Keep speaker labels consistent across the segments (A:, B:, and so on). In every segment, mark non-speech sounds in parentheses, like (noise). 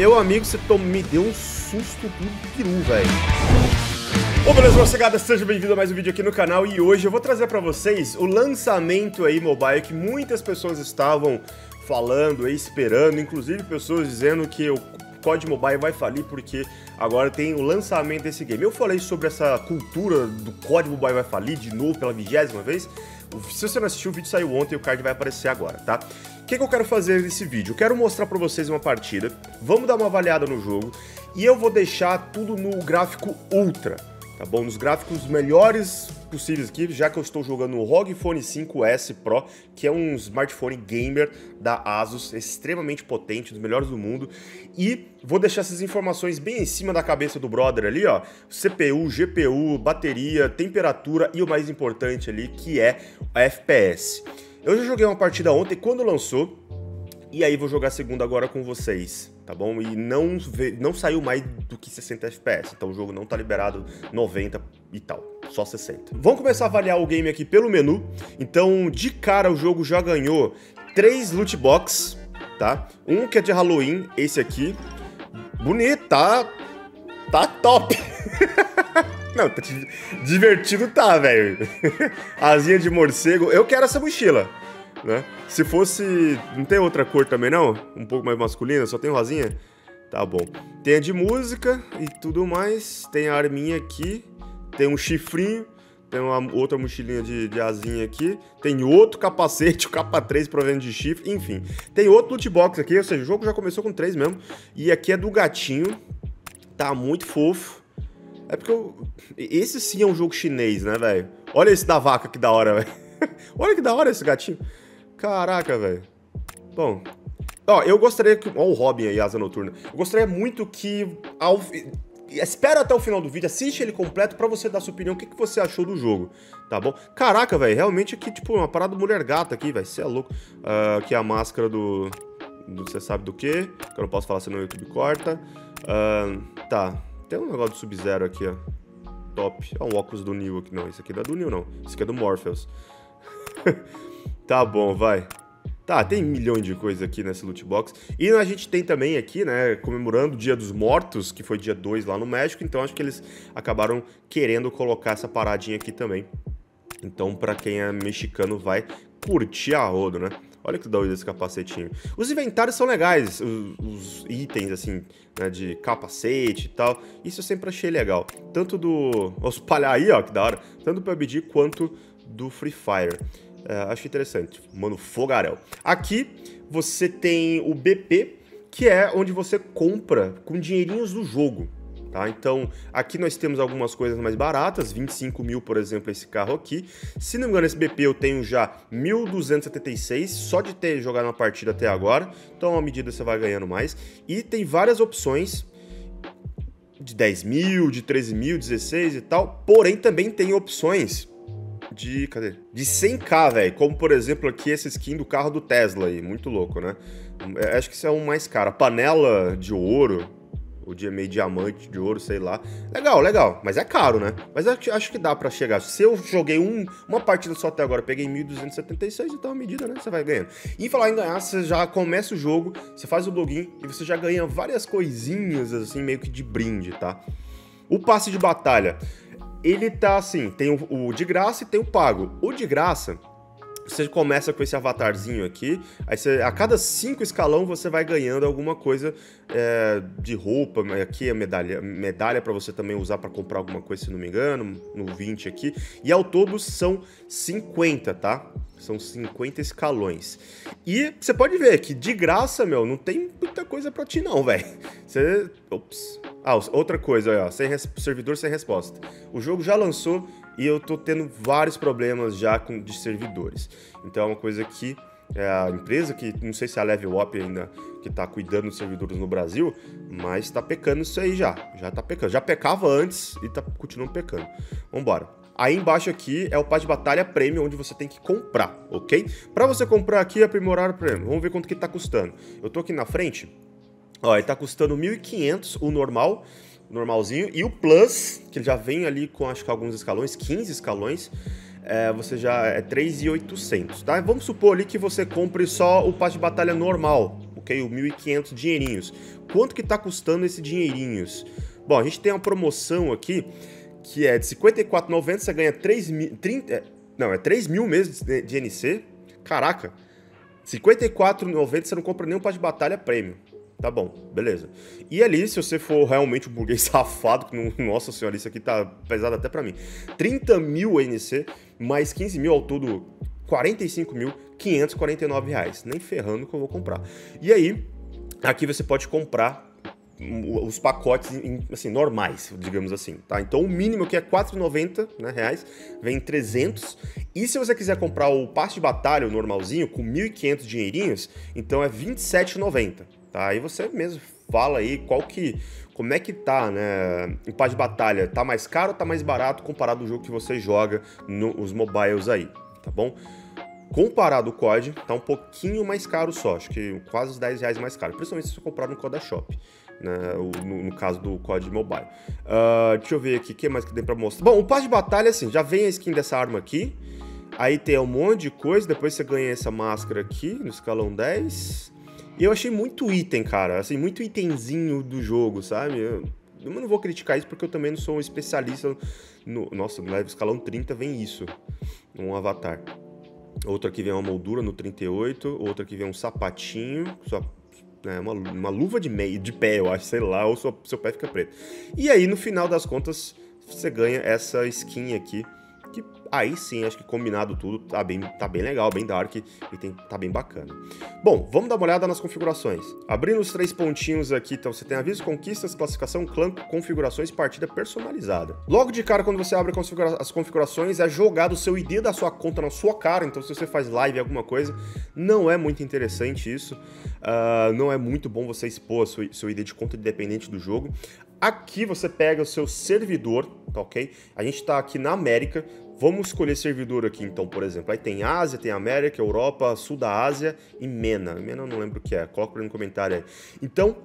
A: Meu amigo, você tom... me deu um susto do peru, velho. Ô, beleza, moçada, seja bem-vindo a mais um vídeo aqui no canal e hoje eu vou trazer pra vocês o lançamento aí mobile que muitas pessoas estavam falando aí, esperando, inclusive pessoas dizendo que o COD Mobile vai falir porque agora tem o lançamento desse game. Eu falei sobre essa cultura do COD Mobile vai falir de novo pela vigésima vez. Se você não assistiu, o vídeo saiu ontem e o card vai aparecer agora, tá? O que, que eu quero fazer nesse vídeo? Eu quero mostrar pra vocês uma partida, vamos dar uma avaliada no jogo e eu vou deixar tudo no gráfico Ultra, tá bom? Nos gráficos melhores possíveis aqui, já que eu estou jogando o ROG Phone 5S Pro, que é um smartphone gamer da Asus, extremamente potente, dos melhores do mundo, e vou deixar essas informações bem em cima da cabeça do brother ali, ó, CPU, GPU, bateria, temperatura e o mais importante ali, que é a FPS. Eu já joguei uma partida ontem, quando lançou, e aí vou jogar a segunda agora com vocês, tá bom? E não, não saiu mais do que 60 FPS, então o jogo não tá liberado 90 e tal, só 60. Vamos começar a avaliar o game aqui pelo menu. Então, de cara, o jogo já ganhou três loot box, tá? Um que é de Halloween, esse aqui. Bonito, tá? Tá top! (laughs) Não, tá divertido tá, velho. (laughs) Asinha de morcego. Eu quero essa mochila né? Se fosse... Não tem outra cor também, não? Um pouco mais masculina, só tem rosinha? Tá bom. Tem a de música e tudo mais. Tem a arminha aqui. Tem um chifrinho. Tem uma outra mochilinha de, de asinha aqui. Tem outro capacete, (laughs) o capa 3 provendo de chifre. Enfim. Tem outro loot box aqui, ou seja, o jogo já começou com três mesmo. E aqui é do gatinho. Tá muito fofo. É porque eu... Esse sim é um jogo chinês, né, velho? Olha esse da vaca, que da hora, velho. (laughs) Olha que da hora esse gatinho. Caraca, velho. Bom. Ó, eu gostaria que. Ó, o Robin aí, Asa Noturna. Eu gostaria muito que. Ao... Espera até o final do vídeo, assiste ele completo para você dar sua opinião. O que, que você achou do jogo, tá bom? Caraca, velho, realmente aqui, tipo, uma parada mulher gata aqui, velho. Você é louco. Uh, aqui é a máscara do. Você sabe do que? Que eu não posso falar senão o YouTube corta. Uh, tá. Tem um negócio do Sub-Zero aqui, ó. Top. É um óculos do Neo aqui. Não, esse aqui não é do Neo, não. Esse aqui é do Morpheus. (laughs) Tá bom, vai. Tá, tem milhões de coisas aqui nessa loot box. E a gente tem também aqui, né, comemorando o Dia dos Mortos, que foi dia 2 lá no México, então acho que eles acabaram querendo colocar essa paradinha aqui também. Então, para quem é mexicano, vai curtir a rodo, né? Olha que doido esse capacetinho. Os inventários são legais, os, os itens, assim, né, de capacete e tal. Isso eu sempre achei legal. Tanto do... (laughs) Os palha aí, ó, que da hora. Tanto do PUBG quanto do Free Fire. É, acho interessante. Mano, fogaréu. Aqui você tem o BP, que é onde você compra com dinheirinhos do jogo. Tá? Então, aqui nós temos algumas coisas mais baratas, 25 mil, por exemplo, esse carro aqui. Se não me engano, esse BP eu tenho já 1.276, só de ter jogado uma partida até agora. Então, à medida você vai ganhando mais. E tem várias opções de 10 mil, de 13 mil, 16 e tal. Porém, também tem opções de. Cadê? De 100k, velho. Como, por exemplo, aqui essa skin do carro do Tesla aí. Muito louco, né? É, acho que isso é um mais caro. A panela de ouro. O de meio diamante de ouro, sei lá. Legal, legal. Mas é caro, né? Mas acho que dá para chegar. Se eu joguei um, uma partida só até agora, peguei 1276, então a medida, né? Você vai ganhando. E falar em ganhar, você já começa o jogo, você faz o login e você já ganha várias coisinhas, assim, meio que de brinde, tá? O passe de batalha ele tá assim, tem o, o, de graça e tem o pago. O de graça, você começa com esse avatarzinho aqui, aí você, a cada cinco escalão você vai ganhando alguma coisa é, de roupa, aqui é medalha, medalha para você também usar para comprar alguma coisa, se não me engano, no 20 aqui, e ao todo são 50, tá? São 50 escalões. E você pode ver que de graça, meu, não tem muita coisa pra ti não, velho. Você... Ops. Ah, outra coisa, ó, sem res... servidor sem resposta. O jogo já lançou e eu tô tendo vários problemas já com, de servidores. Então é uma coisa que é a empresa que, não sei se é a Level Up ainda, que tá cuidando dos servidores no Brasil, mas tá pecando isso aí já. Já tá pecando. Já pecava antes e tá continuando pecando. Vambora. Aí embaixo aqui é o passe de batalha prêmio, onde você tem que comprar, ok? Para você comprar aqui, aprimorar o prêmio. Vamos ver quanto que tá custando. Eu tô aqui na frente, ó, ele tá custando 1.500 o normal, normalzinho, e o Plus, que ele já vem ali com, acho que alguns escalões, 15 escalões, é, você já é 3.800, tá? Vamos supor ali que você compre só o passe de batalha normal, ok? O 1.500 dinheirinhos. Quanto que tá custando esse dinheirinhos? Bom, a gente tem uma promoção aqui que é de 54,90 você ganha 3 mil, 30, é, não, é 3 mil meses de, de NC. Caraca, 54,90 você não compra nenhum passe de batalha prêmio. Tá bom, beleza. E ali, se você for realmente um burguês (laughs) safado, que nossa senhora, isso aqui tá pesado até para mim. 30 mil NC, mais 15 mil ao todo, 45 mil, 549 reais. Nem ferrando que eu vou comprar. E aí, aqui você pode comprar os pacotes assim, normais, digamos assim, tá? Então o mínimo aqui é 4,90 né, reais, vem 300. E se você quiser comprar o passe de batalha, o normalzinho, com 1.500 dinheirinhos, então é 27,90, tá? Aí você mesmo fala aí qual que, como é que tá, né? O passe de batalha, tá mais caro ou tá mais barato comparado ao jogo que você joga nos mobiles aí, tá bom? Comparado o COD, tá um pouquinho mais caro só, acho que quase uns 10 reais mais caro, principalmente se você comprar no Coda Shop né, no, no, caso do COD Mobile. Uh, deixa eu ver aqui, o que mais que tem pra mostrar? Bom, o passe de batalha, assim, já vem a skin dessa arma aqui, aí tem um monte de coisa, depois você ganha essa máscara aqui, no escalão 10, e eu achei muito item, cara, assim, muito itemzinho do jogo, sabe? Eu, eu não vou criticar isso porque eu também não sou um especialista no... Nossa, no level escalão 30 vem isso, um avatar. Outro aqui vem uma moldura no 38, outro aqui vem um sapatinho, só né, uma, uma luva de, meio, de pé, eu acho, sei lá, ou seu, seu pé fica preto. E aí, no final das contas, você ganha essa skin aqui, que aí sim, acho que combinado tudo, tá bem, tá bem legal, bem dark e tem, tá bem bacana. Bom, vamos dar uma olhada nas configurações. Abrindo os três pontinhos aqui, então você tem aviso, conquistas, classificação, clã, configurações, partida personalizada. Logo de cara, quando você abre as configurações, é jogado o seu ID da sua conta na sua cara, então se você faz live alguma coisa, não é muito interessante isso. Uh, não é muito bom você expor seu, seu ID de conta independente do jogo. Aqui você pega o seu servidor, tá ok? A gente está aqui na América, Vamos escolher servidor aqui, então, por exemplo. Aí tem Ásia, tem América, Europa, Sul da Ásia e MENA. MENA eu não lembro o que é, coloca para no comentário aí. Então,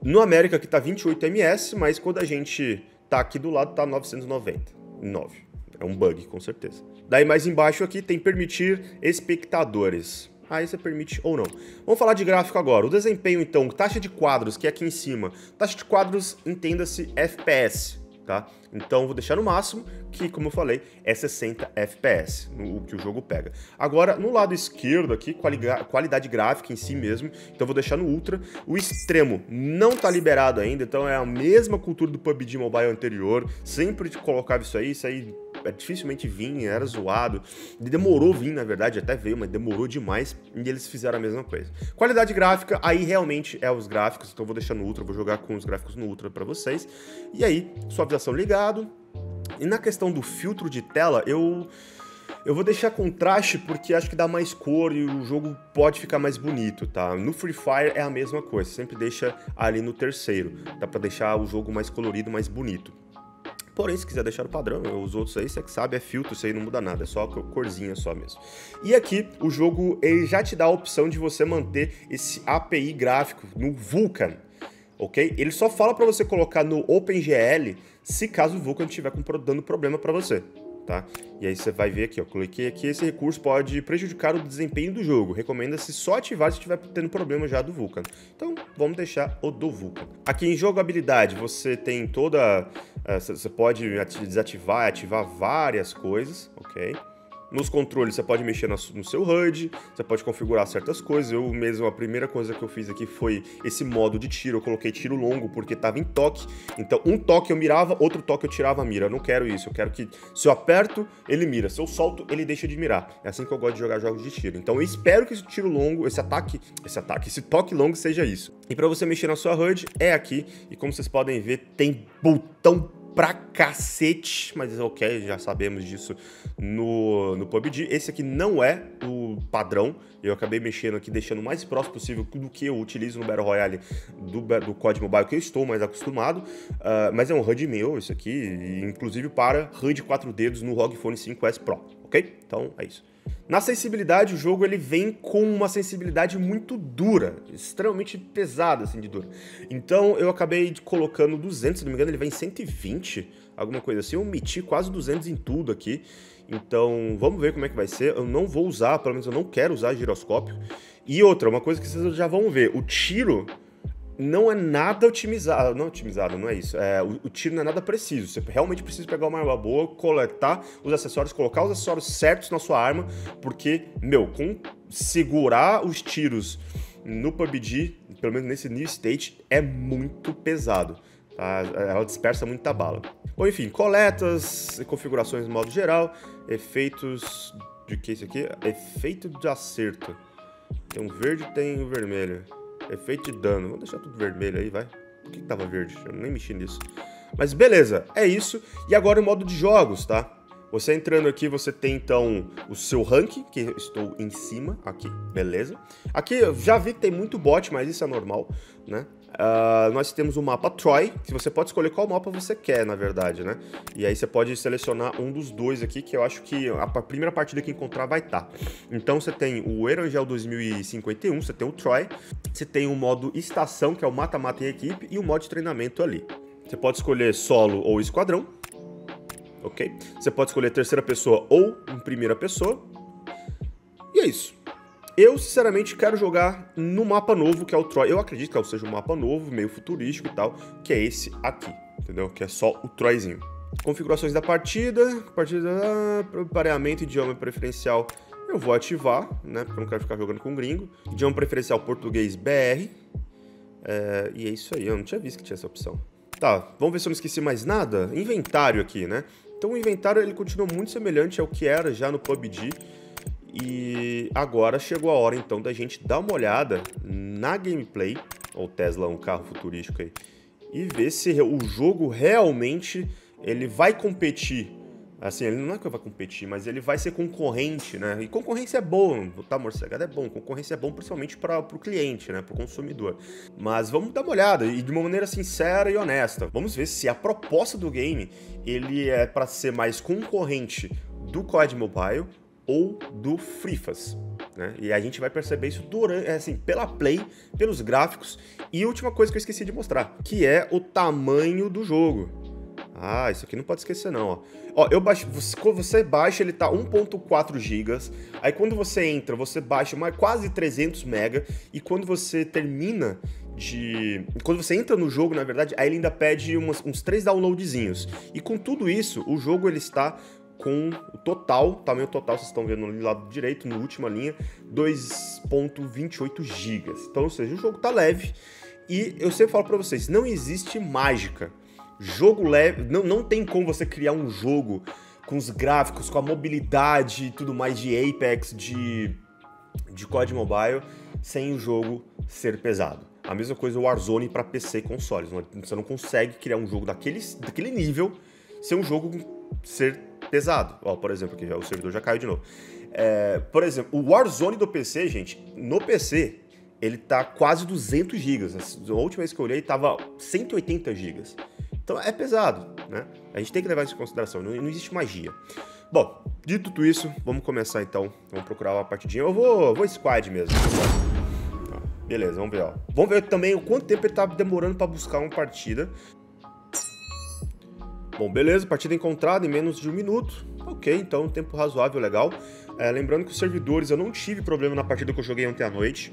A: no América aqui tá 28 ms, mas quando a gente tá aqui do lado tá 999. É um bug, com certeza. Daí mais embaixo aqui tem permitir espectadores. Aí você permite ou não. Vamos falar de gráfico agora. O desempenho, então, taxa de quadros, que é aqui em cima. Taxa de quadros, entenda-se FPS tá? Então vou deixar no máximo, que como eu falei, é 60 FPS, o que o jogo pega. Agora, no lado esquerdo aqui, quali qualidade gráfica em si mesmo, então vou deixar no Ultra. O extremo não tá liberado ainda, então é a mesma cultura do PUBG Mobile anterior, sempre colocava isso aí, isso aí dificilmente vinha, era zoado. Demorou vir, na verdade, até veio, mas demorou demais e eles fizeram a mesma coisa. Qualidade gráfica, aí realmente é os gráficos, então vou deixar no Ultra, vou jogar com os gráficos no Ultra para vocês. E aí, suavização ligado. E na questão do filtro de tela, eu eu vou deixar contraste porque acho que dá mais cor e o jogo pode ficar mais bonito, tá? No Free Fire é a mesma coisa, sempre deixa ali no terceiro, dá para deixar o jogo mais colorido, mais bonito. Porém, se quiser deixar o padrão, os outros aí, você que sabe, é filtro, isso aí não muda nada, é só corzinha só mesmo. E aqui, o jogo ele já te dá a opção de você manter esse API gráfico no Vulkan, ok? Ele só fala para você colocar no OpenGL se caso o Vulkan estiver dando problema para você tá? E aí você vai ver aqui, ó, cliquei aqui, esse recurso pode prejudicar o desempenho do jogo. Recomenda-se só ativar se estiver tendo problema já do Vulkan. Então, vamos deixar o do Vulkan. Aqui em jogabilidade, você tem toda... Uh, você pode desativar e ativar várias coisas, ok? Nos controles você pode mexer no seu HUD, você pode configurar certas coisas. Eu mesmo, a primeira coisa que eu fiz aqui foi esse modo de tiro. Eu coloquei tiro longo porque estava em toque. Então, um toque eu mirava, outro toque eu tirava a mira. Eu não quero isso. Eu quero que se eu aperto, ele mira. Se eu solto, ele deixa de mirar. É assim que eu gosto de jogar jogos de tiro. Então, eu espero que esse tiro longo, esse ataque, esse ataque, esse toque longo seja isso. E para você mexer na sua HUD, é aqui. E como vocês podem ver, tem botão pra cacete, mas ok, já sabemos disso no, no PUBG. Esse aqui não é o padrão, eu acabei mexendo aqui, deixando o mais próximo possível do que eu utilizo no Battle Royale do, do COD Mobile, que eu estou mais acostumado, uh, mas é um HUD meu isso aqui, inclusive para HUD 4 dedos no ROG Phone 5S Pro, ok? Então é isso. Na sensibilidade, o jogo ele vem com uma sensibilidade muito dura, extremamente pesada, assim, de dura. Então eu acabei colocando 200, se não me engano, ele vem 120, alguma coisa assim. Eu meti quase 200 em tudo aqui. Então vamos ver como é que vai ser. Eu não vou usar, pelo menos eu não quero usar giroscópio. E outra, uma coisa que vocês já vão ver: o tiro não é nada otimizado. Não otimizado, não é isso. É, o, o, tiro não é nada preciso. Você realmente precisa pegar uma arma boa, coletar os acessórios, colocar os acessórios certos na sua arma, porque, meu, com segurar os tiros no PUBG, pelo menos nesse New State, é muito pesado. Tá? Ela dispersa muita bala. Bom, enfim, coletas, configurações no modo geral, efeitos de que isso aqui? Efeito de acerto. Tem um verde tem um vermelho. Efeito de dano. Vamos deixar tudo vermelho aí, vai. Por que, que tava verde? Eu nem mexi nisso. Mas beleza, é isso. E agora o modo de jogos, tá? Você entrando aqui, você tem então o seu rank, que eu estou em cima aqui, beleza? Aqui eu já vi que tem muito bot, mas isso é normal, né? Uh, nós temos o mapa Troy, que você pode escolher qual mapa você quer, na verdade, né? E aí você pode selecionar um dos dois aqui, que eu acho que a primeira partida que encontrar vai estar. Tá. Então você tem o Erangel 2051, você tem o Troy, você tem o modo estação, que é o mata-mata em equipe, e o modo de treinamento ali. Você pode escolher solo ou esquadrão, ok? Você pode escolher terceira pessoa ou em primeira pessoa. E é isso. Eu, sinceramente, quero jogar no mapa novo, que é o Troy. Eu acredito que seja um mapa novo, meio futurístico e tal, que é esse aqui, entendeu? Que é só o Troyzinho. Configurações da partida, partida, pareamento, idioma preferencial eu vou ativar, né? Porque eu não quero ficar jogando com gringo. Idioma preferencial português BR. É, e é isso aí, eu não tinha visto que tinha essa opção. Tá, vamos ver se eu não esqueci mais nada. Inventário aqui, né? Então o inventário ele continua muito semelhante ao que era já no PUBG. E agora chegou a hora então da gente dar uma olhada na gameplay, ou Tesla, um carro futurístico aí, e ver se o jogo realmente ele vai competir Assim, ele não é que vai competir, mas ele vai ser concorrente, né? E concorrência é bom, tá, morcegada é bom, concorrência é bom principalmente para o cliente, né? Para o consumidor. Mas vamos dar uma olhada e de uma maneira sincera e honesta. Vamos ver se a proposta do game ele é para ser mais concorrente do COD Mobile ou do FreeFAS. Né? E a gente vai perceber isso durante, assim, pela play, pelos gráficos e última coisa que eu esqueci de mostrar, que é o tamanho do jogo. Ah, isso aqui não pode esquecer não, ó. Ó, eu baixo, você, quando você baixa, ele tá 1.4 GB. Aí quando você entra, você baixa mais quase 300 MB e quando você termina de quando você entra no jogo, na verdade, aí ele ainda pede umas, uns 3 downloadzinhos. E com tudo isso, o jogo ele está com o total, tamanho total, vocês estão vendo no lado direito, na última linha, 2.28 GB. Então, ou seja, o jogo tá leve. E eu sempre falo para vocês, não existe mágica Jogo leve. Não, não tem como você criar um jogo com os gráficos, com a mobilidade e tudo mais de Apex, de, de COD Mobile, sem o jogo ser pesado. A mesma coisa o Warzone para PC e consoles. Você não consegue criar um jogo daquele, daquele nível sem um jogo ser pesado. Ó, por exemplo, aqui o servidor já caiu de novo. É, por exemplo, o Warzone do PC, gente, no PC, ele tá quase 200 GB. A última vez que eu olhei, tava 180 GB. Então é pesado, né? A gente tem que levar isso em consideração, não, não existe magia. Bom, dito tudo isso, vamos começar então. Vamos procurar uma partidinha. Eu vou, vou squad mesmo. Beleza, vamos ver, ó. Vamos ver também o quanto tempo ele tá demorando para buscar uma partida. Bom, beleza, partida encontrada em menos de um minuto. Ok, então um tempo razoável, legal. É, lembrando que os servidores, eu não tive problema na partida que eu joguei ontem à noite.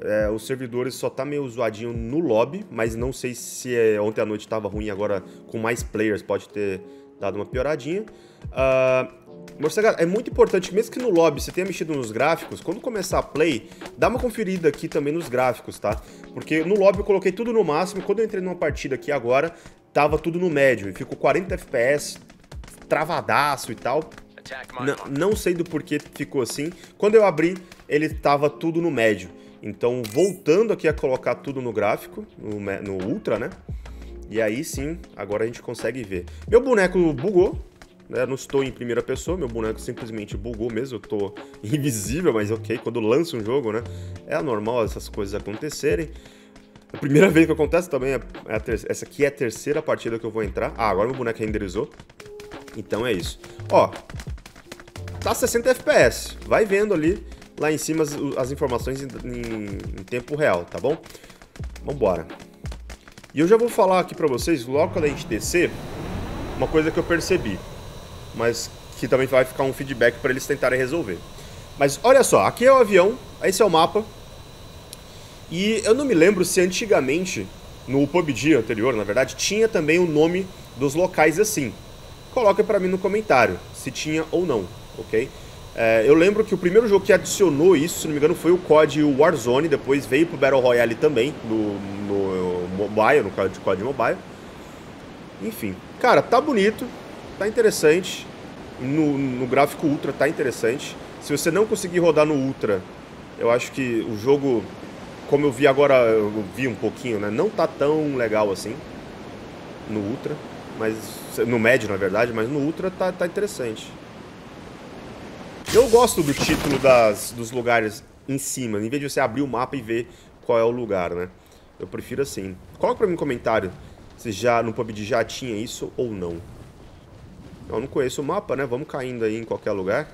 A: É, os servidores só tá meio zoadinho no lobby, mas não sei se é, ontem à noite estava ruim, agora com mais players pode ter dado uma pioradinha. Uh, é muito importante, mesmo que no lobby você tenha mexido nos gráficos, quando começar a play, dá uma conferida aqui também nos gráficos, tá? Porque no lobby eu coloquei tudo no máximo, quando eu entrei numa partida aqui agora, tava tudo no médio, e ficou 40 FPS, travadaço e tal. Não, não sei do porquê ficou assim. Quando eu abri, ele tava tudo no médio. Então, voltando aqui a colocar tudo no gráfico, no, no Ultra, né? E aí sim, agora a gente consegue ver. Meu boneco bugou, né? Não estou em primeira pessoa, meu boneco simplesmente bugou mesmo. Eu tô (laughs) invisível, mas ok, quando lança um jogo, né? É normal essas coisas acontecerem. A primeira vez que acontece também é, é essa aqui é a terceira partida que eu vou entrar. Ah, agora meu boneco renderizou. Então é isso. Ó, tá 60 FPS. Vai vendo ali, lá em cima, as, as informações em, em, em, tempo real, tá bom? Vambora. E eu já vou falar aqui pra vocês, logo quando a gente descer, uma coisa que eu percebi. Mas que também vai ficar um feedback para eles tentarem resolver. Mas olha só, aqui é o avião, esse é o mapa. E eu não me lembro se antigamente, no PUBG anterior, na verdade, tinha também o nome dos locais assim. Coloca para mim no comentário se tinha ou não, ok? É, eu lembro que o primeiro jogo que adicionou isso, se não me engano, foi o COD Warzone, depois veio pro Battle Royale também, no, no mobile, no COD, COD Mobile. Enfim, cara, tá bonito, tá interessante. No, no gráfico Ultra tá interessante. Se você não conseguir rodar no Ultra, eu acho que o jogo, como eu vi agora, eu vi um pouquinho, né? Não tá tão legal assim no Ultra, mas no médio na verdade, mas no Ultra tá, tá interessante. Eu gosto do título das, dos lugares em cima, em vez de você abrir o mapa e ver qual é o lugar, né? Eu prefiro assim. Coloca pra mim um comentário se já no PUBG já tinha isso ou não. Eu não conheço o mapa, né? Vamos caindo aí em qualquer lugar.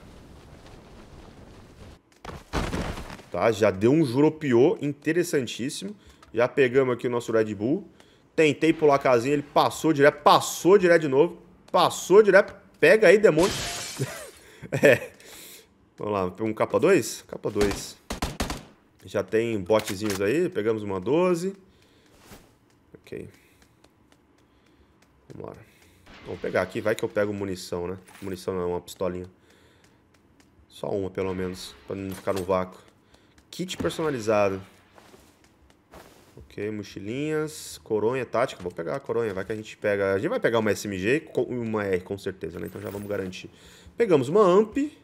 A: Tá, já deu um juropiô interessantíssimo. Já pegamos aqui o nosso Red Bull. Tentei pular a casinha, ele passou direto, passou direto de novo. Passou direto. Pega aí, demônio. (laughs) é. Vamos lá, um capa 2? Capa 2. Já tem botezinhos aí, pegamos uma 12. Ok. Vamos lá. Vamos pegar aqui, vai que eu pego munição, né? Munição não, uma pistolinha. Só uma, pelo menos, pra não ficar no vácuo. Kit personalizado. Ok, mochilinhas, coronha tática. Vou pegar a coronha, vai que a gente pega... A gente vai pegar uma SMG e uma R, com certeza, né? Então já vamos garantir. Pegamos uma AMP.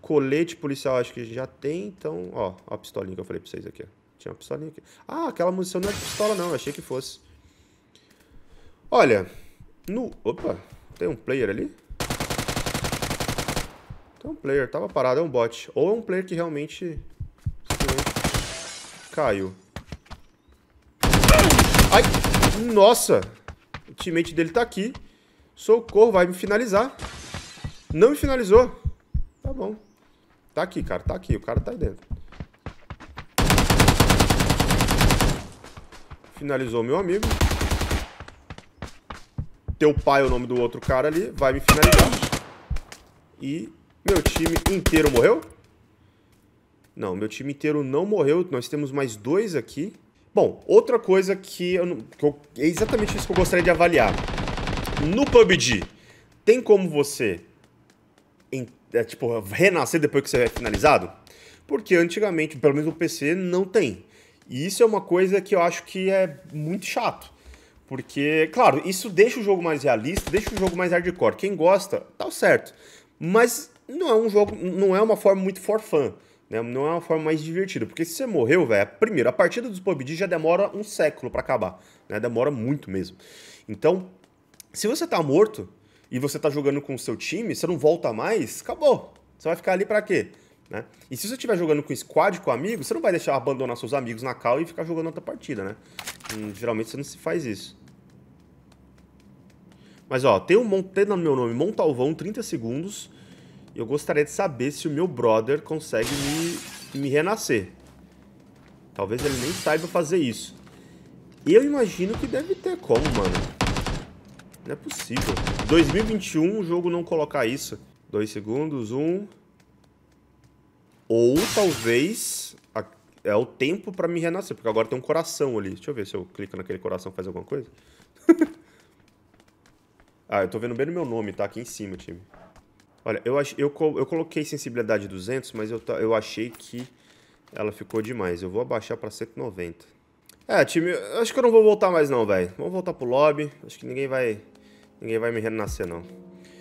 A: Colete policial acho que já tem, então... Ó, ó a pistolinha que eu falei pra vocês aqui. Tinha uma pistolinha aqui. Ah, aquela munição não é de pistola não, achei que fosse. Olha, no... Opa, tem um player ali? Tem um player, tava parado, é um bot. Ou é um player que realmente... Caiu. Ai, nossa! O teammate dele tá aqui. Socorro, vai me finalizar. Não me finalizou. Tá bom. Tá aqui, cara, tá aqui. O cara tá aí dentro. Finalizou meu amigo. Teu pai é o nome do outro cara ali. Vai me finalizar. E meu time inteiro morreu? Não, meu time inteiro não morreu. Nós temos mais dois aqui. Bom, outra coisa que, eu, que eu, é exatamente isso que eu gostaria de avaliar. No PUBG, tem como você em, é, tipo, renascer depois que você é finalizado? Porque antigamente, pelo menos no PC, não tem. E isso é uma coisa que eu acho que é muito chato. Porque, claro, isso deixa o jogo mais realista, deixa o jogo mais hardcore. Quem gosta, tá certo. Mas não é um jogo, não é uma forma muito for fun. Né? Não é uma forma mais divertida. Porque se você morreu, velho, primeiro, a partida dos PUBG já demora um século para acabar. Né? Demora muito mesmo. Então, se você tá morto e você tá jogando com o seu time, você não volta mais, acabou. Você vai ficar ali para quê? Né? E se você estiver jogando com squad, com amigos, você não vai deixar abandonar seus amigos na cal e ficar jogando outra partida, né? Hum, geralmente você não se faz isso. Mas ó, tem um tem no meu nome Montalvão 30 segundos. E eu gostaria de saber se o meu brother consegue me, me renascer. Talvez ele nem saiba fazer isso. Eu imagino que deve ter como, mano. Não é possível. 2021 o jogo não colocar isso. Dois segundos, um... Ou talvez é o tempo pra me renascer, porque agora tem um coração ali. Deixa eu ver se eu clico naquele coração faz alguma coisa. (laughs) ah, eu tô vendo bem no meu nome, tá? Aqui em cima, time. Olha, eu, ach, eu, eu coloquei sensibilidade 200, mas eu, eu achei que ela ficou demais. Eu vou abaixar pra 190. É, time, acho que eu não vou voltar mais não, velho. Vamos voltar pro lobby. Acho que ninguém vai, ninguém vai me renascer, não.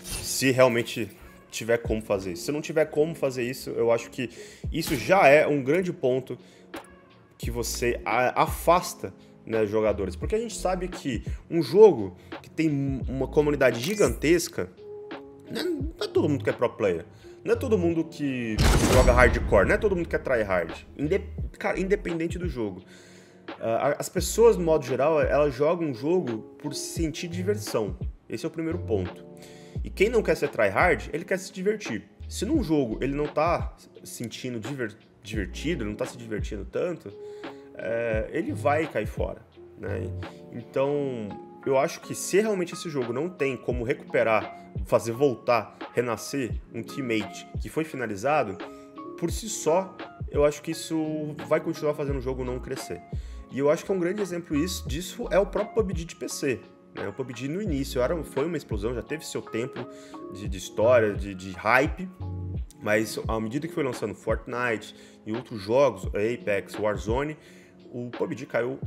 A: Se realmente tiver como fazer isso. Se não tiver como fazer isso, eu acho que isso já é um grande ponto que você afasta né, jogadores. Porque a gente sabe que um jogo que tem uma comunidade gigantesca, não é todo mundo que é pro player. Não é todo mundo que joga hardcore, não é todo mundo que é tryhard. Cara, independente do jogo. Uh, as pessoas, no modo geral, elas jogam um jogo por sentir diversão. Esse é o primeiro ponto. E quem não quer ser tryhard, ele quer se divertir. Se num jogo ele não tá sentindo diver, divertido, ele não tá se divertindo tanto, é, ele vai cair fora. Né? Então, eu acho que se realmente esse jogo não tem como recuperar, fazer voltar, renascer um teammate que foi finalizado, por si só, eu acho que isso vai continuar fazendo o jogo não crescer. E eu acho que é um grande exemplo isso, disso é o próprio PUBG de PC. Né? O PUBG no início era, foi uma explosão, já teve seu tempo de, de história, de, de hype, mas à medida que foi lançando Fortnite e outros jogos, Apex, Warzone, o PUBG caiu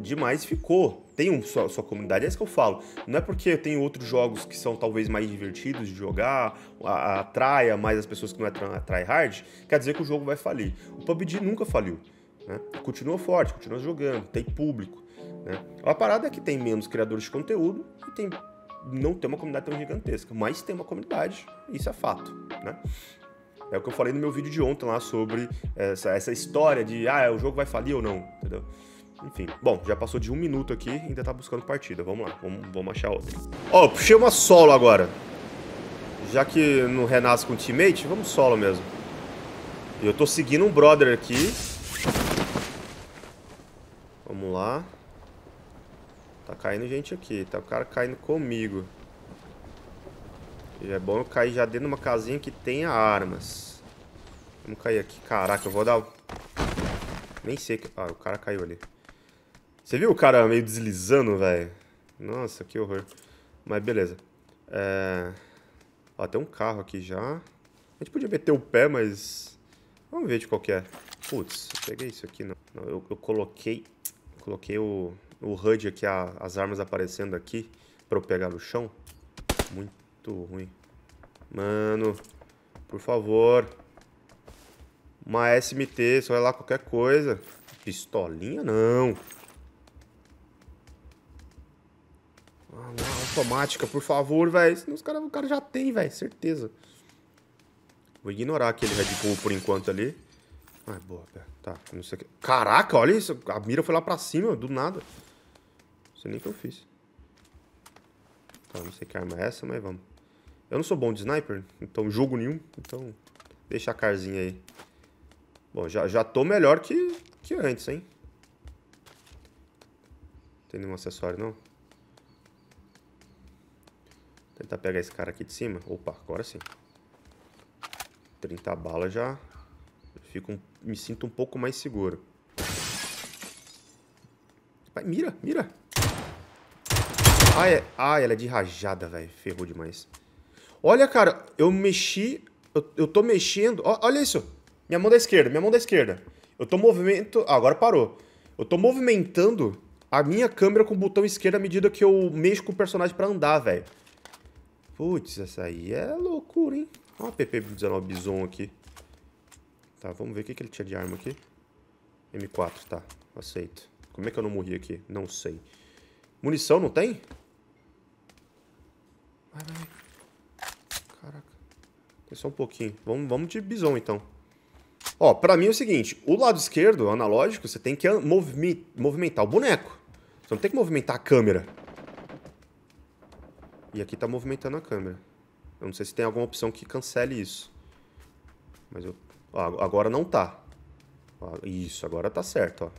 A: demais ficou. Tem um, sua, sua comunidade, é isso que eu falo. Não é porque tem outros jogos que são talvez mais divertidos de jogar, atraia mais as pessoas que não é try hard, quer dizer que o jogo vai falir. O PUBG nunca faliu. Né? Continua forte, continua jogando, tem público. Né? A parada é que tem menos criadores de conteúdo e tem, não tem uma comunidade tão gigantesca, mas tem uma comunidade, isso é fato. Né? É o que eu falei no meu vídeo de ontem lá sobre essa, essa história de ah, o jogo vai falir ou não, entendeu? Enfim, bom, já passou de um minuto aqui ainda tá buscando partida. Vamos lá, vamos, vamos achar outra. Ó, oh, puxei uma solo agora. Já que não renasce com teammate, vamos solo mesmo. Eu tô seguindo um brother aqui. Vamos lá. Tá caindo gente aqui, tá o cara caindo comigo. E é bom eu cair já dentro de uma casinha que tenha armas. Vamos cair aqui. Caraca, eu vou dar... Nem sei que... Ah, o cara caiu ali. Você viu o cara meio deslizando, velho? Nossa, que horror. Mas beleza. É... Ó, tem um carro aqui já. A gente podia meter o pé, mas... Vamos ver de qual que é. Putz, eu peguei isso aqui, não. não eu, eu, coloquei... Coloquei o, o HUD aqui, a, as armas aparecendo aqui, pra eu pegar no chão. Muito ruim. Mano, por favor. Uma SMT, só vai lá qualquer coisa. Pistolinha, não. Automática, por favor, velho. Os cara, o cara já tem, velho. Certeza. Vou ignorar aquele Red Bull por enquanto ali. Ai, boa, tá. Não sei que... Caraca, olha isso. A mira foi lá pra cima, do nada. Não sei nem o que eu fiz. Tá, não sei que arma é essa, mas vamos. Eu não sou bom de sniper, então jogo nenhum. Então, deixa a carzinha aí. Bom, já, já tô melhor que, que antes, hein? Tem nenhum acessório, não? Tentar pegar esse cara aqui de cima. Opa, agora sim. 30 balas já. Fico um, me sinto um pouco mais seguro. Vai, mira, mira. É, ah, ela é de rajada, velho. Ferrou demais. Olha, cara, eu mexi... Eu, eu tô mexendo... Ó, olha isso. Minha mão da esquerda, minha mão da esquerda. Eu tô movimento... Ah, agora parou. Eu tô movimentando a minha câmera com o botão esquerdo à medida que eu mexo com o personagem pra andar, velho. Putz, essa aí é loucura, hein? Ó, a PP-19 Bison aqui. Tá, vamos ver o que, que ele tinha de arma aqui. M4, tá. Aceito. Como é que eu não morri aqui? Não sei. Munição não tem? Vai, vai. Caraca. Tem só um pouquinho. Vamos, vamos de Bison, então. Ó, pra mim é o seguinte. O lado esquerdo, analógico, você tem que movimentar o boneco. Você não tem que movimentar a câmera. E aqui tá movimentando a câmera. Eu não sei se tem alguma opção que cancele isso. Mas eu... Ó, agora não tá. Ó, isso, agora tá certo, ó.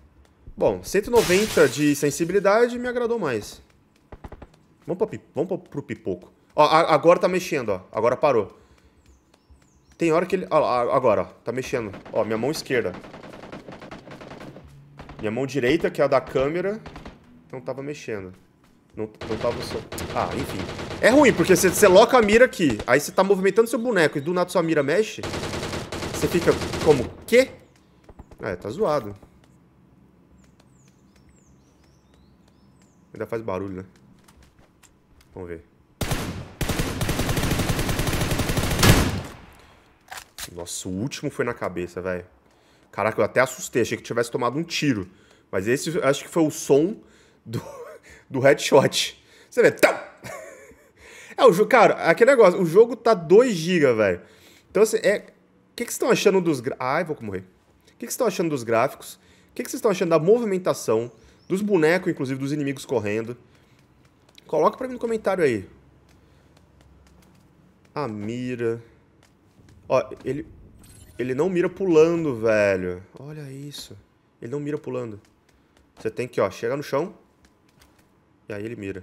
A: Bom, 190 de sensibilidade me agradou mais. Vamos, pra, vamos pro pipoco. Ó, agora tá mexendo, ó. Agora parou. Tem hora que ele... Ó, agora, ó. Tá mexendo. Ó, minha mão esquerda. Minha mão direita, que é a da câmera, não tava mexendo. Não, não tava só... Ah, enfim. É ruim, porque você, você loca a mira aqui, aí você tá movimentando seu boneco e do nada sua mira mexe. Você fica como, quê? É, tá zoado. Ainda faz barulho, né? Vamos ver. Nossa, o último foi na cabeça, velho. Caraca, eu até assustei. Achei que tivesse tomado um tiro. Mas esse acho que foi o som do do headshot. Você vê, tão! (laughs) É, o jogo, cara, aquele negócio, o jogo tá 2 GB, velho. Então, assim, é... O que, vocês estão achando dos... Ai, vou morrer. O que, vocês estão achando dos gráficos? O que, que vocês estão achando da movimentação? Dos bonecos, inclusive, dos inimigos correndo? Coloca pra mim no comentário aí. A mira. Ó, ele... Ele não mira pulando, velho. Olha isso. Ele não mira pulando. Você tem que, ó, chegar no chão. E aí ele mira.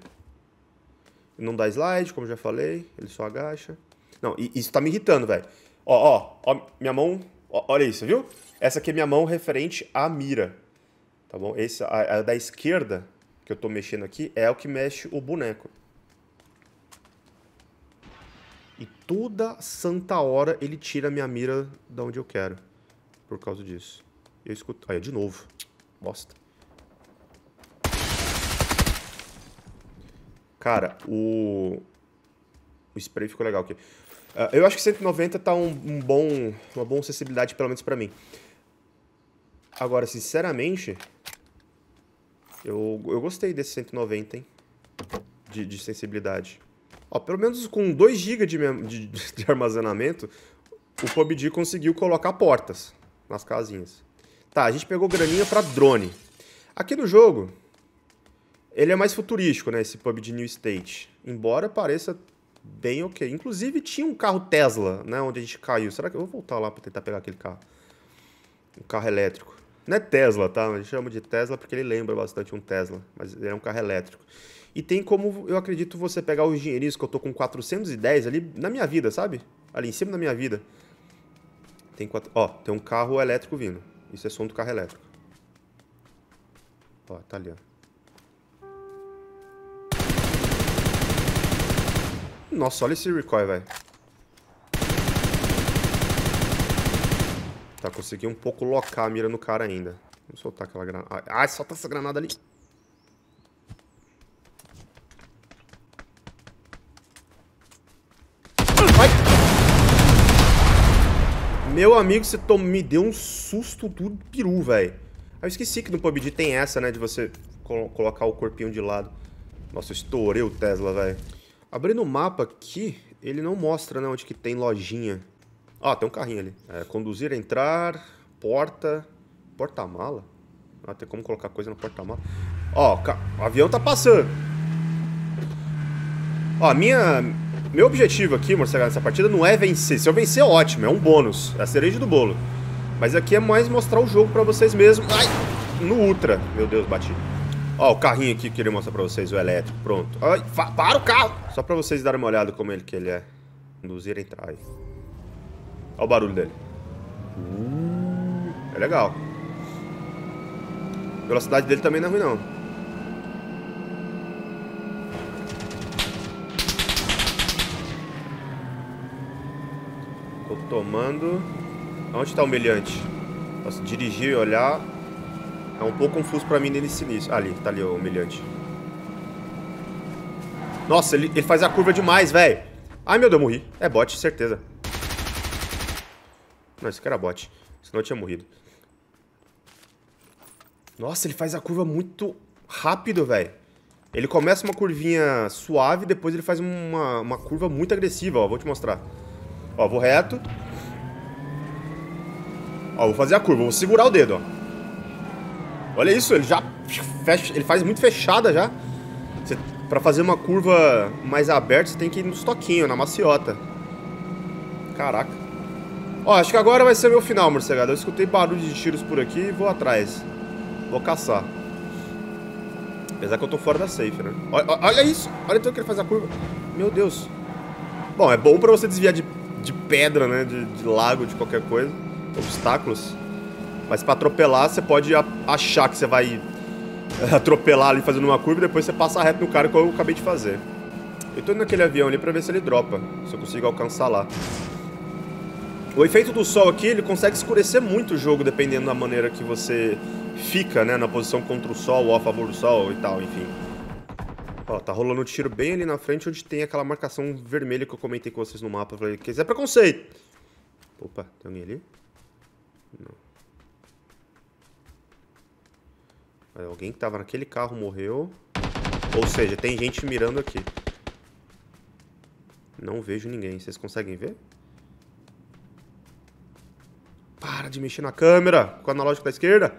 A: Não dá slide, como já falei. Ele só agacha. Não, isso tá me irritando, velho. Ó, ó, ó, minha mão... Ó, olha isso, viu? Essa aqui é minha mão referente à mira. Tá bom? Esse, a, a da esquerda, que eu tô mexendo aqui, é o que mexe o boneco. E toda santa hora ele tira a minha mira da onde eu quero. Por causa disso. Eu escuto... Olha, de novo. Bosta. Cara, o... O spray ficou legal aqui. Uh, eu acho que 190 tá um, um bom... Uma boa acessibilidade, pelo menos pra mim. Agora, sinceramente... Eu, eu gostei desse 190, hein? De, de sensibilidade. Ó, pelo menos com 2 GB de, de, de, armazenamento, o PUBG conseguiu colocar portas nas casinhas. Tá, a gente pegou graninha para drone. Aqui no jogo, ele é mais futurístico, né, esse PUBG New State. Embora pareça bem ok. Inclusive tinha um carro Tesla, né, onde a gente caiu. Será que eu vou voltar lá para tentar pegar aquele carro? Um carro elétrico. Não é Tesla, tá? A gente chama de Tesla porque ele lembra bastante um Tesla, mas ele é um carro elétrico. E tem como, eu acredito, você pegar os dinheirinhos que eu tô com 410 ali na minha vida, sabe? Ali em cima da minha vida. Tem quatro... Ó, tem um carro elétrico vindo. Isso é som do carro elétrico. Ó, tá ali, ó. Nossa, olha esse recoil, velho. Tá, consegui um pouco locar a mira no cara ainda. Vamos soltar aquela granada. Ah, solta essa granada ali. Vai! Meu amigo, você tom... me deu um susto do peru, velho. Ah, eu esqueci que no PUBG tem essa, né? De você colocar o corpinho de lado. Nossa, eu estourei o Tesla, velho. Abrindo o mapa aqui, ele não mostra, né? Onde que tem lojinha. Ah, tem um carrinho ali. É, conduzir, entrar, porta... Porta-mala? Ah, tem como colocar coisa no porta-mala. Ó, o avião tá passando. Ó, minha... Meu objetivo aqui, morcegada, nessa partida não é vencer. Se eu vencer, ótimo, é um bônus. É a cereja do bolo. Mas aqui é mais mostrar o jogo pra vocês mesmos. Ai, no Ultra. Meu Deus, bati. Ó, o carrinho aqui que eu queria mostrar pra vocês, o elétrico. Pronto. Ai, para o carro! Só pra vocês darem uma olhada como ele que ele é. Conduzir, entrar aí. Olha o barulho dele. Uh, é legal. A velocidade dele também não é ruim, não. Tô tomando... Onde tá o humilhante? Posso dirigir e olhar. É um pouco confuso pra mim nesse início. Ah, ali, tá ali o humilhante. Nossa, ele, ele faz a curva demais, velho. Ai, meu Deus, morri. É bot, certeza. Não, esse aqui era bot. Senão eu tinha morrido. Nossa, ele faz a curva muito rápido, velho. Ele começa uma curvinha suave, depois ele faz uma, uma curva muito agressiva, ó. Vou te mostrar. Ó, vou reto. Ó, vou fazer a curva, vou segurar o dedo, ó. Olha isso, ele já fecha, ele faz muito fechada já. Você, pra fazer uma curva mais aberta, você tem que ir nos toquinhos, na maciota. Caraca. Ó, acho que agora vai ser meu final, morcegada. Eu escutei barulho de tiros por aqui e vou atrás. Vou caçar. Apesar que eu tô fora da safe, né? Olha, olha isso! Olha então que ele faz a curva. Meu Deus. Bom, é bom pra você desviar de, de pedra, né? De, de lago, de qualquer coisa. Obstáculos. Mas pra atropelar, você pode achar que você vai atropelar ali fazendo uma curva e depois você passa reto no cara, como eu acabei de fazer. Eu tô indo naquele avião ali pra ver se ele dropa. Se eu consigo alcançar lá. O efeito do sol aqui, ele consegue escurecer muito o jogo, dependendo da maneira que você fica, né? Na posição contra o sol ou a favor do sol e tal, enfim. Ó, tá rolando um tiro bem ali na frente, onde tem aquela marcação vermelha que eu comentei com vocês no mapa. falei, que isso é preconceito. Opa, tem alguém ali? Não. Alguém que tava naquele carro morreu. Ou seja, tem gente mirando aqui. Não vejo ninguém. Vocês conseguem ver? Para de mexer na câmera com o analógico da esquerda.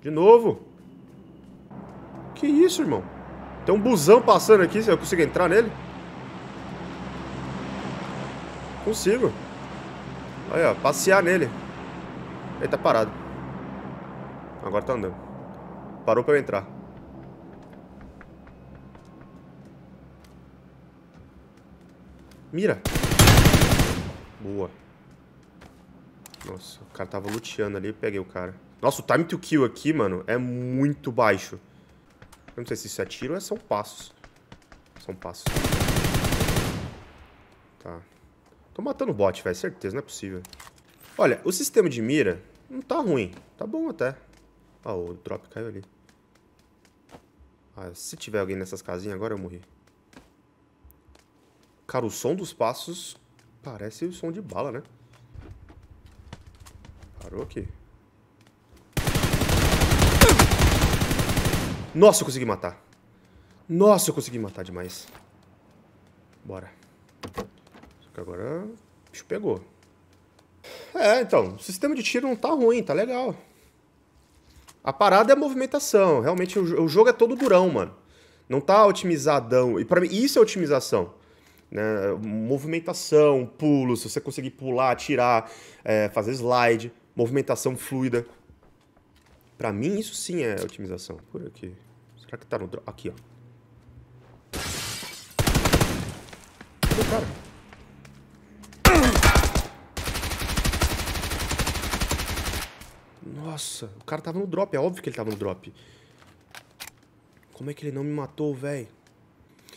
A: De novo. Que isso, irmão? Tem um busão passando aqui. Eu consigo entrar nele? Consigo. Olha, passear nele. Ele tá parado. Agora tá andando. Parou pra eu entrar. Mira. Boa. Nossa, o cara tava luteando ali e peguei o cara. Nossa, o time to kill aqui, mano, é muito baixo. Eu não sei se isso é tiro ou é são passos. São passos. Tá. Tô matando o bot, velho. Certeza, não é possível. Olha, o sistema de mira não tá ruim. Tá bom até. Ah, o drop caiu ali. Ah, se tiver alguém nessas casinhas, agora eu morri. Cara, o som dos passos parece o som de bala, né? Parou aqui. Nossa, eu consegui matar. Nossa, eu consegui matar demais. Bora. Só que agora o bicho pegou. É, então, o sistema de tiro não tá ruim, tá legal. A parada é a movimentação. Realmente, o, jogo é todo durão, mano. Não tá otimizadão. E para mim, isso é otimização. Né? Movimentação, pulo, se você conseguir pular, atirar, é, fazer slide, movimentação fluida. Para mim, isso sim é otimização. Por aqui. Será que tá no... Aqui, ó. O cara? Nossa, o cara tava no drop. É óbvio que ele tava no drop. Como é que ele não me matou, velho?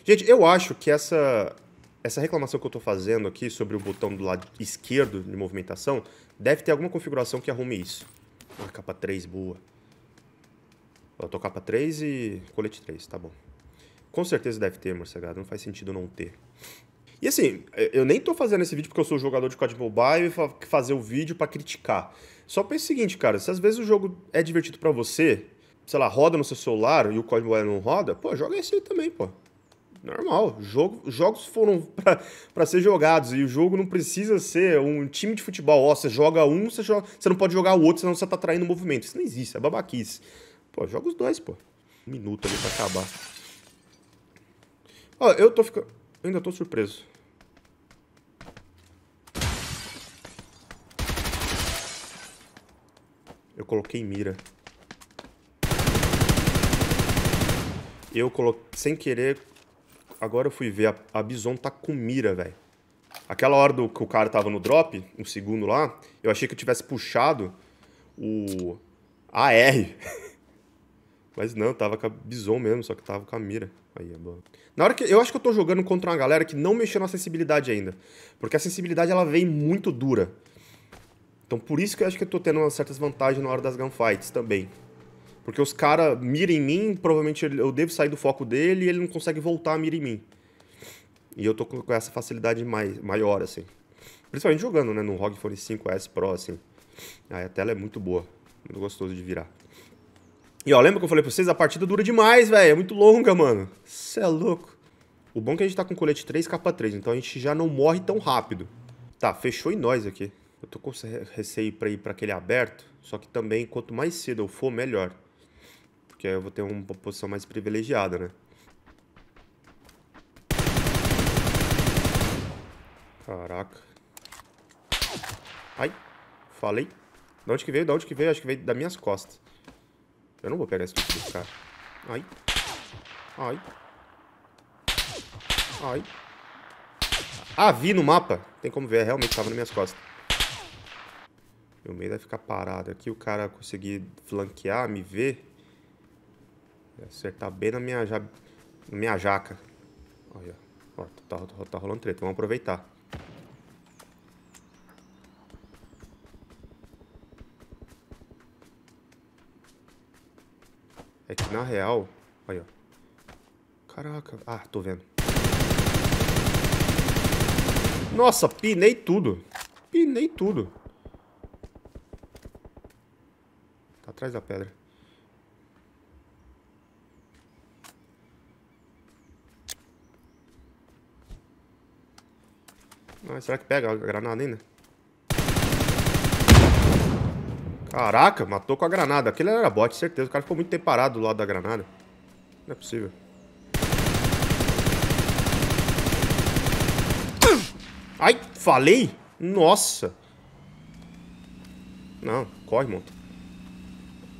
A: Gente, eu acho que essa, essa reclamação que eu tô fazendo aqui sobre o botão do lado esquerdo de movimentação deve ter alguma configuração que arrume isso. Ah, capa 3, boa. Eu tô capa 3 e colete 3, tá bom. Com certeza deve ter, morcegada. Não faz sentido não ter. E assim, eu nem tô fazendo esse vídeo porque eu sou jogador de COD Mobile e fazer o vídeo para criticar. Só pensa o seguinte, cara, se às vezes o jogo é divertido para você, sei lá, roda no seu celular e o COD Mobile não roda, pô, joga esse aí também, pô. Normal, jogo, jogos foram (laughs) para ser jogados e o jogo não precisa ser um time de futebol. Ó, você joga um, você, joga, você não pode jogar o outro, senão você tá traindo o movimento. Isso não existe, é babaquice. Pô, joga os dois, pô. Um minuto ali pra acabar. Ó, eu tô ficando... Ainda tô surpreso. Eu coloquei mira. Eu coloquei... Sem querer... Agora eu fui ver. A, a Bison tá com mira, velho. Aquela hora do, que o cara tava no drop, um segundo lá, eu achei que eu tivesse puxado o AR. (laughs) Mas não, tava com a Bison mesmo, só que tava com a mira. Aí é bom. Na hora que eu acho que eu tô jogando contra uma galera que não mexeu na sensibilidade ainda, porque a sensibilidade ela vem muito dura. Então por isso que eu acho que eu tô tendo certas vantagens na hora das gunfights também. Porque os caras miram em mim, provavelmente eu devo sair do foco dele e ele não consegue voltar a mira em mim. E eu tô com essa facilidade mais, maior, assim. Principalmente jogando, né, no ROG Phone 5S Pro, assim. Aí a tela é muito boa, muito gostoso de virar. E ó, lembra que eu falei pra vocês? A partida dura demais, velho. É muito longa, mano. Cê é louco. O bom é que a gente tá com colete 3 capa 3, então a gente já não morre tão rápido. Tá, fechou em nós aqui. Eu tô com receio para ir para aquele aberto, só que também quanto mais cedo eu for, melhor. Porque aí eu vou ter uma posição mais privilegiada, né? Caraca. Ai, falei. De onde que veio? De onde que veio? Acho que veio das minhas costas. Eu não vou pegar esse tipo de cara. Ai. Ai. Ai. Ah, vi no mapa. Tem como ver, realmente tava nas minhas costas. Meu medo é ficar parado aqui, o cara conseguir flanquear, me ver. Acertar bem na minha, ja... na minha jaca. Olha, ó, tá, tá, tá rolando treta, vamos aproveitar. É que na real... Olha, ó. Caraca. Ah, tô vendo. Nossa, pinei tudo. Pinei tudo. Atrás da pedra. Ah, será que pega a granada ainda? Caraca, matou com a granada. Aquele era bot, certeza. O cara ficou muito tempo parado do lado da granada. Não é possível. Ai, falei? Nossa. Não, corre, monta.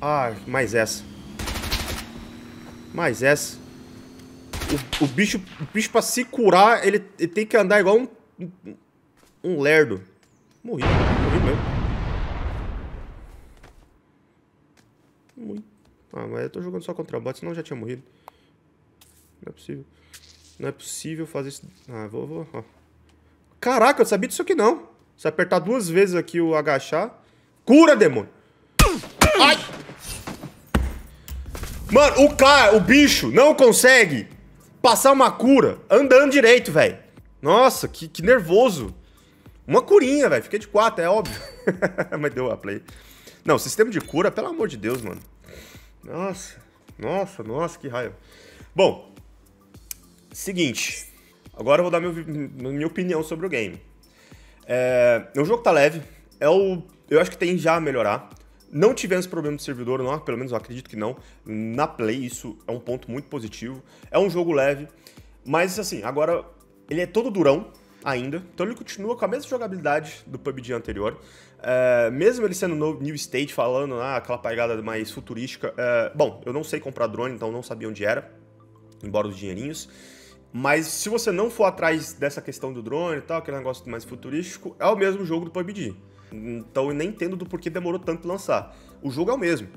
A: Ah, mais essa. Mais essa. O, o, bicho, o bicho pra se curar, ele, ele tem que andar igual um, um, um lerdo. Morri, morri mesmo. Morri. Ah, mas eu tô jogando só contra bot, senão já tinha morrido. Não é possível. Não é possível fazer isso. Ah, vou, vou. Ó. Caraca, eu sabia disso aqui não. Se apertar duas vezes aqui o agachar. Cura, demônio! Ai! Mano, o cara, o bicho, não consegue passar uma cura andando direito, velho. Nossa, que, que nervoso. Uma curinha, velho. Fiquei de quatro, é óbvio. (laughs) Mas deu a play. Não, sistema de cura, pelo amor de Deus, mano. Nossa, nossa, nossa, que raiva. Bom, seguinte. Agora eu vou dar meu, minha opinião sobre o game. É, o jogo tá leve. É o, eu acho que tem já a melhorar. Não tivemos problema de servidor, não, pelo menos eu acredito que não. Na Play, isso é um ponto muito positivo. É um jogo leve, mas assim, agora ele é todo durão ainda, então ele continua com a mesma jogabilidade do PUBG anterior. É, mesmo ele sendo no New State, falando ah, aquela pegada mais futurística. É, bom, eu não sei comprar drone, então não sabia onde era, embora os dinheirinhos. Mas se você não for atrás dessa questão do drone e tal, aquele negócio mais futurístico, é o mesmo jogo do PUBG. Então eu nem entendo do porquê demorou tanto lançar. O jogo é o mesmo.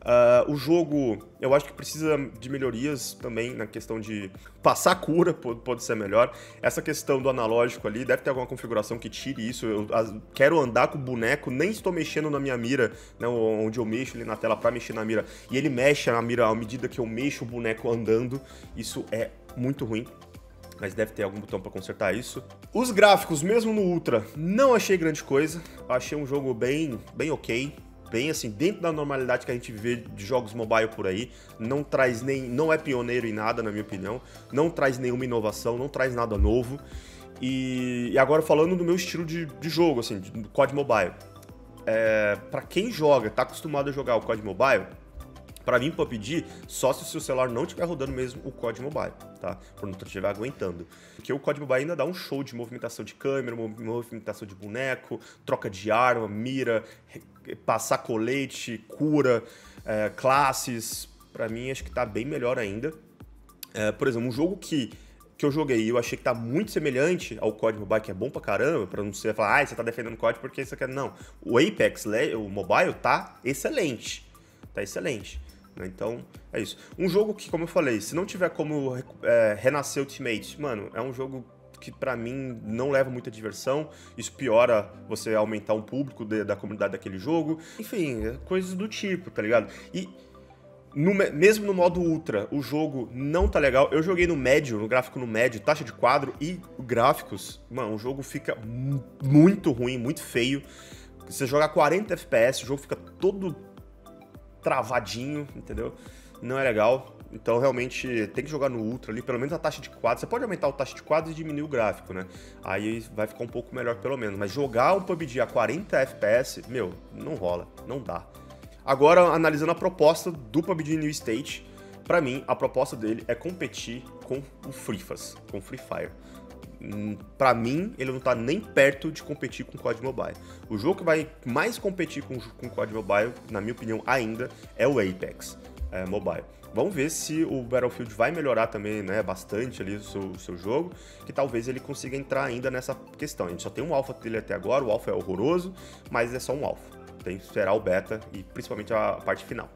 A: Uh, o jogo, eu acho que precisa de melhorias também na questão de passar cura, pode, pode, ser melhor. Essa questão do analógico ali, deve ter alguma configuração que tire isso. Eu as, quero andar com o boneco, nem estou mexendo na minha mira, né, onde eu mexo ali na tela para mexer na mira, e ele mexe na mira à medida que eu mexo o boneco andando. Isso é muito ruim mas deve ter algum botão para consertar isso. Os gráficos, mesmo no Ultra, não achei grande coisa. Achei um jogo bem, bem ok bem assim, dentro da normalidade que a gente vê de jogos mobile por aí, não traz nem, não é pioneiro em nada, na minha opinião, não traz nenhuma inovação, não traz nada novo. E, e agora falando do meu estilo de, de jogo, assim, de, COD Mobile. É, para quem joga, tá acostumado a jogar o COD Mobile, para mim, PUBG, só se o seu celular não estiver rodando mesmo o COD Mobile, tá? Por não estiver aguentando. Porque o COD Mobile ainda dá um show de movimentação de câmera, movimentação de boneco, troca de arma, mira, passar colete, cura, é, classes. Para mim, acho que tá bem melhor ainda. É, por exemplo, um jogo que que eu joguei e eu achei que tá muito semelhante ao COD Mobile, que é bom pra caramba, pra não ser falar, ah, você tá defendendo o COD porque você quer. Não. O Apex, o mobile, tá excelente. Tá excelente. Né? Então, é isso. Um jogo que, como eu falei, se não tiver como é, renascer Ultimate, mano, é um jogo que para mim não leva muita diversão. Isso piora você aumentar um público de, da comunidade daquele jogo. Enfim, é coisas do tipo, tá ligado? E no, mesmo no modo Ultra, o jogo não tá legal. Eu joguei no médio, no gráfico no médio, taxa de quadro e gráficos. Mano, o jogo fica muito ruim, muito feio. Você joga 40 FPS, o jogo fica todo travadinho, entendeu? Não é legal. Então realmente tem que jogar no Ultra ali, pelo menos a taxa de quadros. Você pode aumentar a taxa de quadros e diminuir o gráfico, né? Aí vai ficar um pouco melhor pelo menos. Mas jogar um PUBG a 40 FPS, meu, não rola, não dá. Agora, analisando a proposta do PUBG New State, para mim, a proposta dele é competir com o Free Fast, com o Free Fire. Hum, para mim, ele não tá nem perto de competir com o COD Mobile. O jogo que vai mais competir com, com o COD Mobile, na minha opinião, ainda é o Apex é, Mobile. Vamos ver se o Battlefield vai melhorar também, né, bastante ali o seu, seu, jogo, que talvez ele consiga entrar ainda nessa questão. A gente só tem um alpha dele até agora, o alpha é horroroso, mas é só um alpha. Tem que esperar o beta e principalmente a parte final.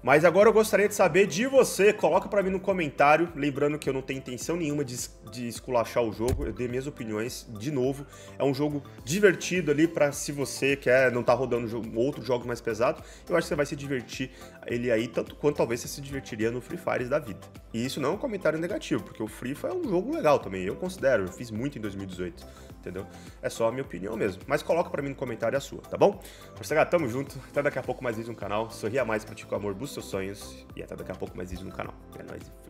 A: Mas agora eu gostaria de saber de você, coloca para mim no comentário, lembrando que eu não tenho intenção nenhuma de, de esculachar o jogo, eu dei minhas opiniões de novo. É um jogo divertido ali para se você quer não tá rodando jogo, mais pesados, eu acho que você vai se divertir ele aí tanto quanto talvez você se divertiria no Free Fire da vida. E isso não é um comentário negativo, porque o Free Fire é um jogo legal também, eu considero, eu fiz muito em 2018 entendeu? É só a minha opinião mesmo. Mas coloca para mim no comentário a sua, tá bom? Por tamo junto. Até daqui a pouco mais vídeos no canal. Sorria mais, pratica o amor, busca seus sonhos. E até daqui a pouco mais vídeos no canal. É nóis.